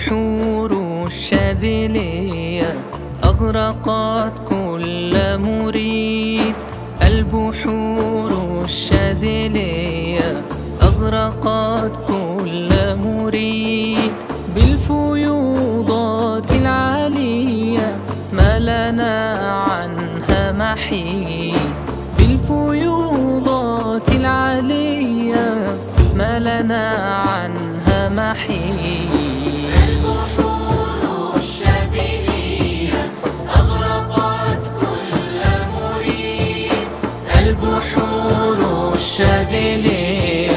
البحور الشاذلية أغرقت كل مريد. البحور الشاذلية أغرقت كل مريد. بالفيوضات العالية ما لنا عنها محيد. بالفيوضات العالية ما لنا عنها محيد. المنشغلين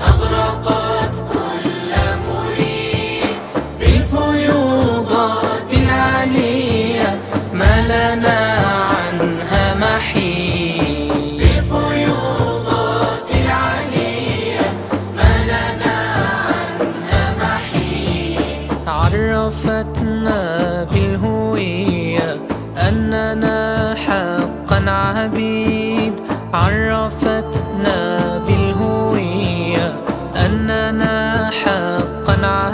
أغرقت كل مريد بالفيوضات العلية ما لنا عنها محيط. بالفيوضات العلية ما لنا عنها محيط. عرفتنا بالهوية أننا حقا عبيد. عرفتنا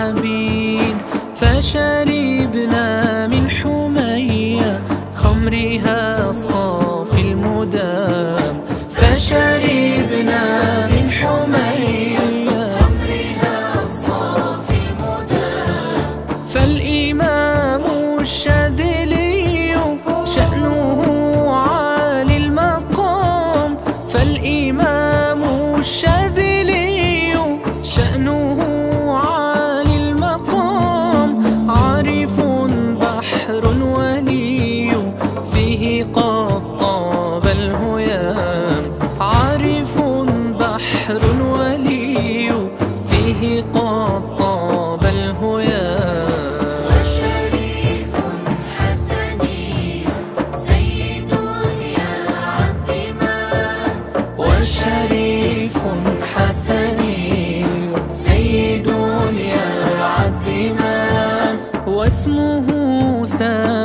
العبيد فشرب فيه قد طاب الهيام شريف حسني سيد يا واسمه سامي.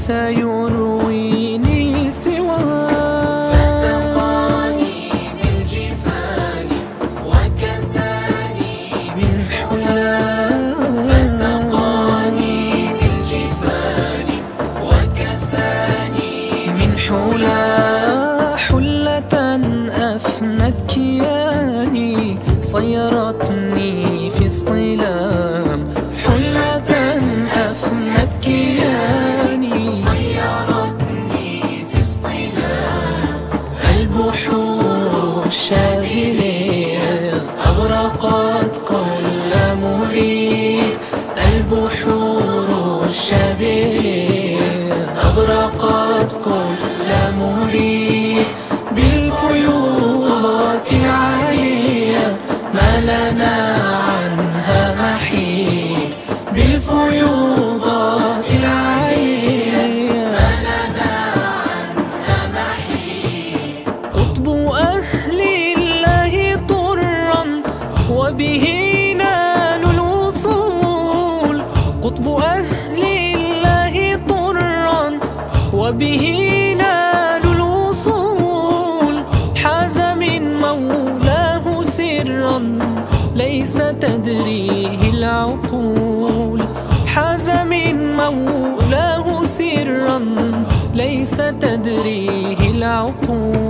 Say you به نال الوصول. حاز من مولاه سرا ليس تدريه العقول. حاز من مولاه سرا ليس تدريه العقول.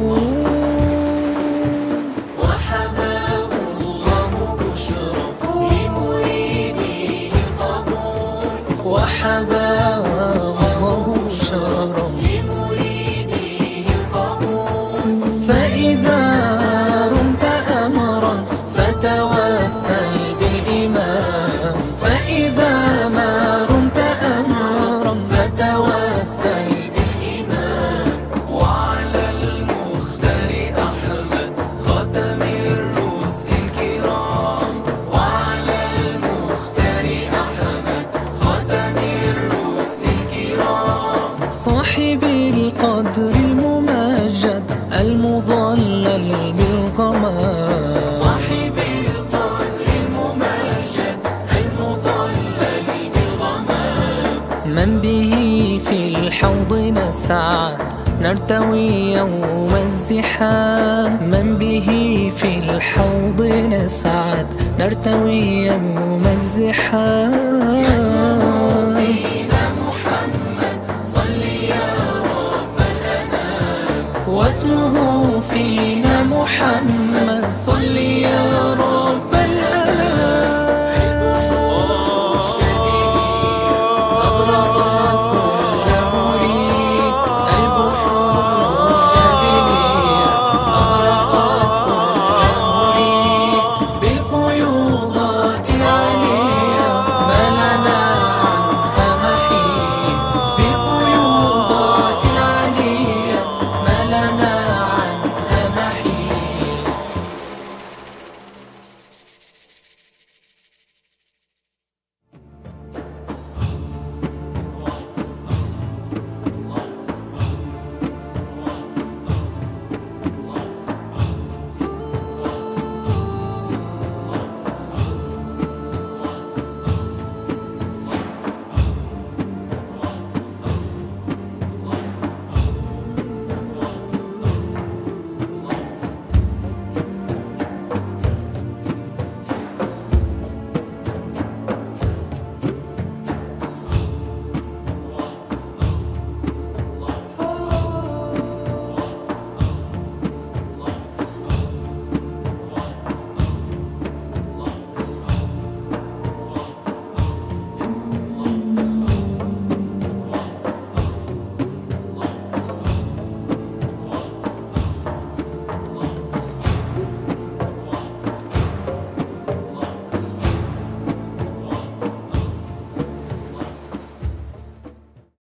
توسل بالإيمان وعلى المختار أحمد ختم الرسل الكرام. وعلى المختار أحمد ختم الرسل الكرام. صاحب القدر الممجد المظلل الحوض نسعد نرتوي يوم الزحام. من به في الحوض نسعد نرتوي يوم الزحام. فينا محمد يا رب واسمه فينا محمد صل يا رب.